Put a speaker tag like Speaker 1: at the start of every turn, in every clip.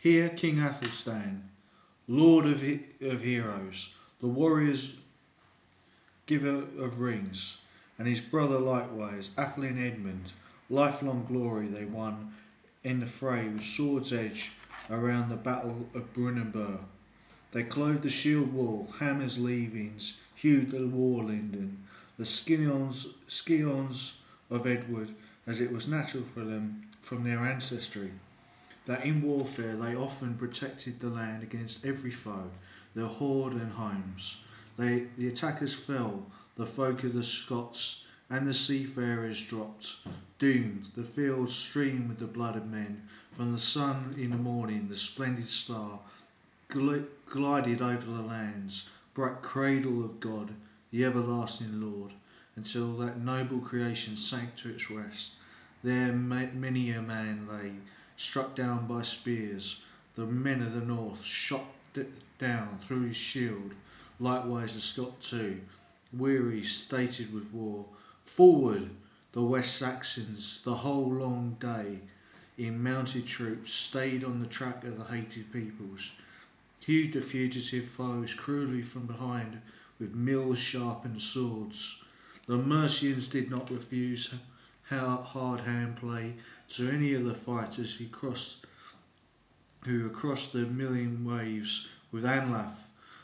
Speaker 1: Hear King Athelstan, Lord of, he- of heroes, the warriors giver of rings, and his brother likewise, atheling Edmund, lifelong glory they won in the fray with sword's edge around the battle of Brunanburh. They clove the shield wall, hammers leavings, hewed the war linden, the scions, scions of Edward, as it was natural for them from their ancestry, that in warfare they often protected the land against every foe, their horde and homes. They, the attackers fell, the folk of the Scots and the seafarers dropped, doomed. The fields streamed with the blood of men. From the sun in the morning, the splendid star gl- glided over the lands, bright cradle of God, the everlasting Lord, until that noble creation sank to its rest. There ma- many a man lay, struck down by spears. The men of the north shot down through his shield, likewise the Scot too, weary, stated with war. Forward, the West Saxons, the whole long day, in mounted troops, stayed on the track of the hated peoples, hewed the fugitive foes cruelly from behind with mills sharpened swords. The Mercians did not refuse ha- hard hand play to any of the fighters who crossed who across the milling waves with Anlaf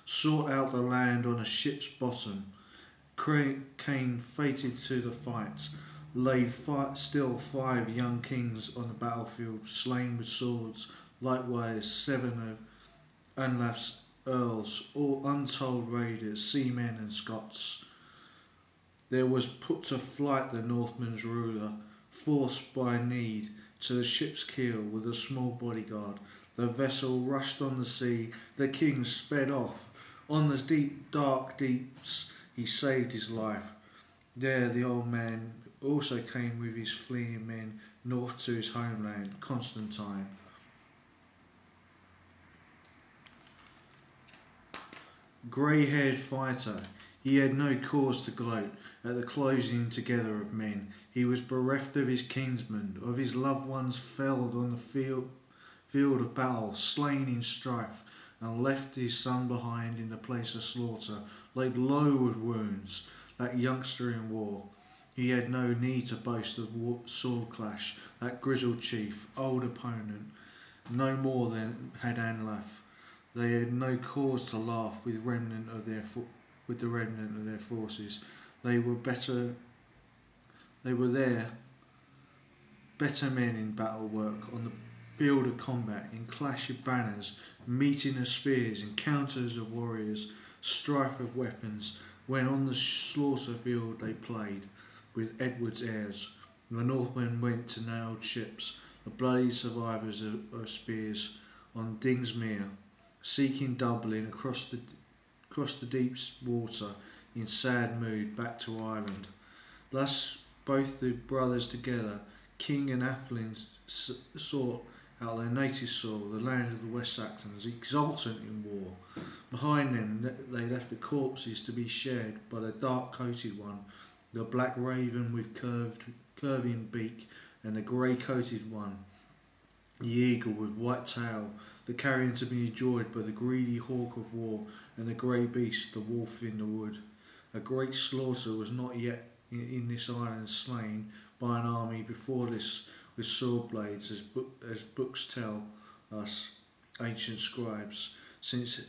Speaker 1: sought out the land on a ship's bottom. Cain fated to the fight, fi- still five young kings on the battlefield, slain with swords. Likewise, seven of Anlaf's earls, all untold raiders, seamen and Scots. There was put to flight the Northman's ruler, forced by need to the ship's keel with a small bodyguard. The vessel rushed on the sea, the king sped off. On the deep, dark deeps, he saved his life. There, the old man also came with his fleeing men north to his homeland, Constantine. Grey haired fighter, he had no cause to gloat at the closing together of men. He was bereft of his kinsmen, of his loved ones felled on the field, field of battle, slain in strife, and left his son behind in the place of slaughter, laid low with wounds, that youngster in war. He had no need to boast of sword clash, that grizzled chief, old opponent, no more than had Anlaf. They had no cause to laugh with remnant of their with the remnant of their forces. They were better. They were there, better men in battle work on the field of combat, in clash of banners, meeting of spears, encounters of warriors, strife of weapons. When on the slaughter field they played with Edward's heirs. The Northmen went to nailed ships, the bloody survivors of, of spears on Dingesmere, seeking Dublin across the across the deep water in sad mood back to Ireland. Thus both the brothers together, King and atheling, sought out their native soil, the land of the West Saxons, exultant in war. Behind them th- they left the corpses to be shared by the dark-coated one, the black raven with curved, curving beak, and the grey-coated one, the eagle with white tail, the carrion to be enjoyed by the greedy hawk of war, and the grey beast, the wolf in the wood. A great slaughter was not yet in, this island slain by an army before this with sword blades, as, book, as books tell us, ancient scribes, since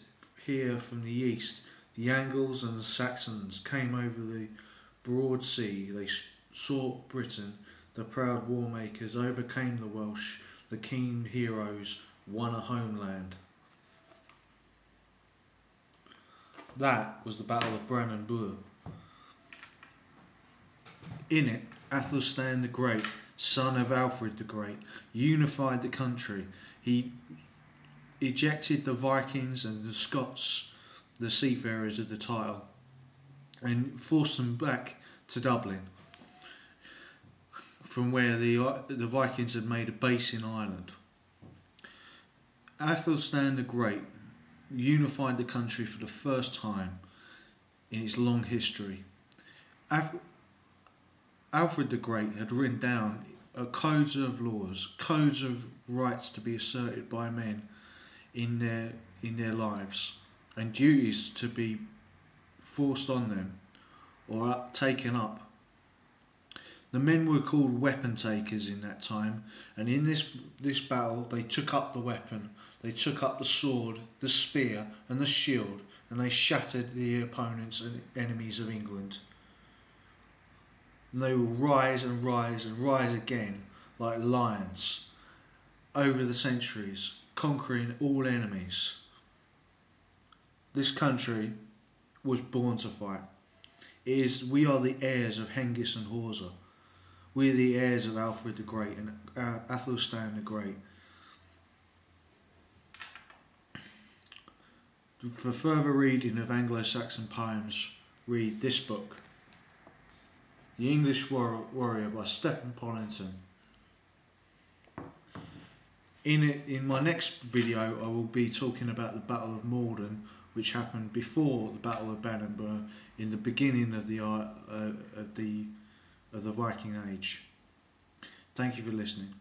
Speaker 1: here from the east the Angles and the Saxons came over the broad sea, they sought Britain, the proud war makers overcame the Welsh, the keen heroes won a homeland. That was the Battle of Brandon In it, Athelstan the Great, son of Alfred the Great, unified the country. He ejected the Vikings and the Scots, the seafarers of the title, and forced them back to Dublin, from where the the Vikings had made a base in Ireland. Athelstan the Great unified the country for the first time in its long history. Alfred the Great had written down uh, codes of laws, codes of rights to be asserted by men, in their in their lives and duties to be forced on them or taken up. The men were called weapon takers in that time, and in this this battle they took up the weapon, they took up the sword, the spear, and the shield, and they shattered the opponents and enemies of England. And they will rise and rise and rise again like lions over the centuries, conquering all enemies. This country was born to fight. It is we are the heirs of Hengist and Horsa. We are the heirs of Alfred the Great and uh, Athelstan the Great. For further reading of Anglo-Saxon poems, read this book, The English Warrior by Stephen Pollington. In it, in my next video, I will be talking about the Battle of Maldon, which happened before the Battle of Bannockburn, in the beginning of the uh, of the of the Viking Age. Thank you for listening.